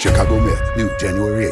Chicago Med, New January 8.